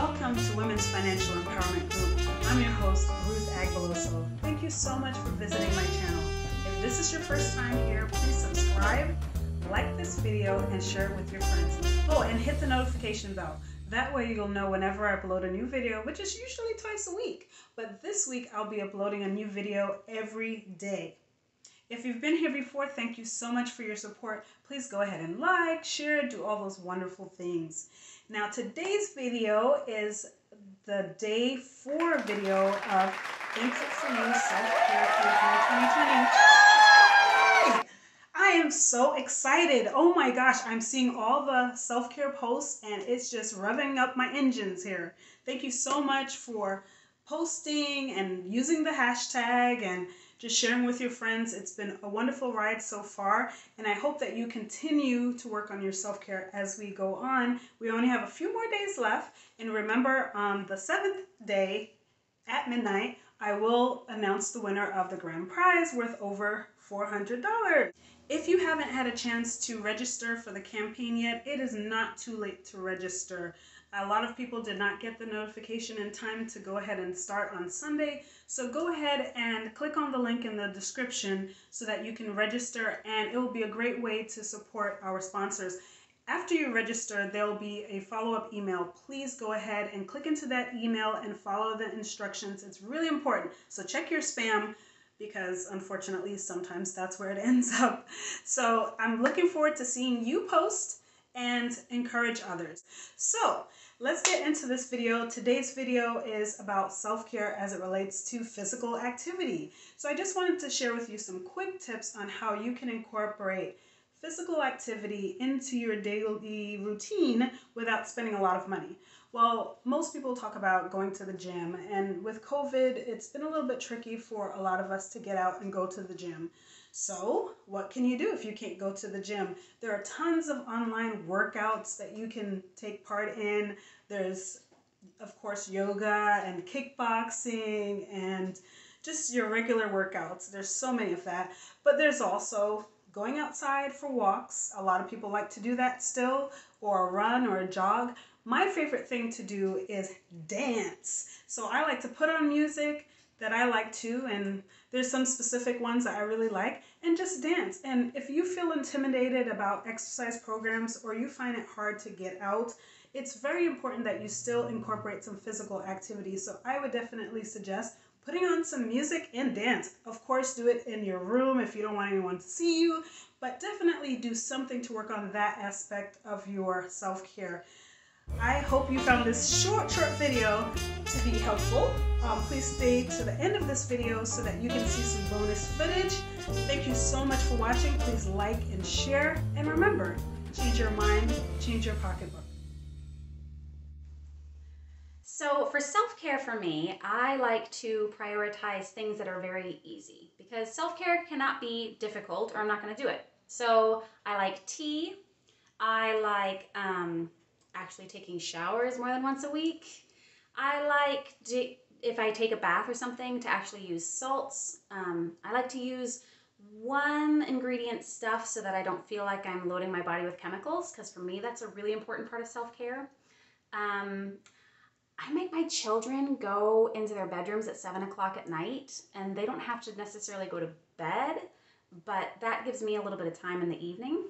Welcome to Women's Financial Empowerment Group. I'm your host, Ruth Agbeloso. Thank you so much for visiting my channel. If this is your first time here, please subscribe, like this video, and share it with your friends. Oh, and hit the notification bell. That way you'll know whenever I upload a new video, which is usually twice a week. But this week I'll be uploading a new video every day. If you've been here before, thank you so much for your support. Please go ahead and like, share, do all those wonderful things. Now today's video is the day four video of Thankful for You Self-Care for 2020. I am so excited. Oh my gosh, I'm seeing all the self-care posts and it's just revving up my engines here. Thank you so much for posting and using the hashtag and just sharing with your friends. It's been a wonderful ride so far, and I hope that you continue to work on your self care as we go on. We only have a few more days left, and remember, on the seventh day at midnight, I will announce the winner of the grand prize worth over $400. If you haven't had a chance to register for the campaign yet, it is not too late to register. A lot of people did not get the notification in time to go ahead and start on Sunday. So go ahead and click on the link in the description so that you can register and it will be a great way to support our sponsors. After you register, there will be a follow-up email. Please go ahead and click into that email and follow the instructions. It's really important. So check your spam because unfortunately sometimes that's where it ends up. So I'm looking forward to seeing you post and encourage others. So let's get into this video. Today's video is about self-care as it relates to physical activity. So I just wanted to share with you some quick tips on how you can incorporate physical activity into your daily routine without spending a lot of money. Well, most people talk about going to the gym, and with COVID, it's been a little bit tricky for a lot of us to get out and go to the gym. So, what can you do if you can't go to the gym? There are tons of online workouts that you can take part in. There's, of course, yoga and kickboxing and just your regular workouts. There's so many of that. But there's also going outside for walks. A lot of people like to do that still, or a run or a jog. My favorite thing to do is dance. So I like to put on music that I like too, and there's some specific ones that I really like, and just dance. And if you feel intimidated about exercise programs or you find it hard to get out, it's very important that you still incorporate some physical activity. So I would definitely suggest putting on some music and dance. Of course, do it in your room if you don't want anyone to see you, but definitely do something to work on that aspect of your self care. I hope you found this short, short video to be helpful. Um, please stay to the end of this video so that you can see some bonus footage. Thank you so much for watching. Please like and share. And remember, change your mind, change your pocketbook. So for self-care for me, I like to prioritize things that are very easy because self-care cannot be difficult or I'm not going to do it. So I like tea. I like um, actually taking showers more than once a week. I like, if I take a bath or something, to actually use salts. Um, I like to use one ingredient stuff so that I don't feel like I'm loading my body with chemicals because for me that's a really important part of self-care. Um, I make my children go into their bedrooms at seven o'clock at night and they don't have to necessarily go to bed, but that gives me a little bit of time in the evening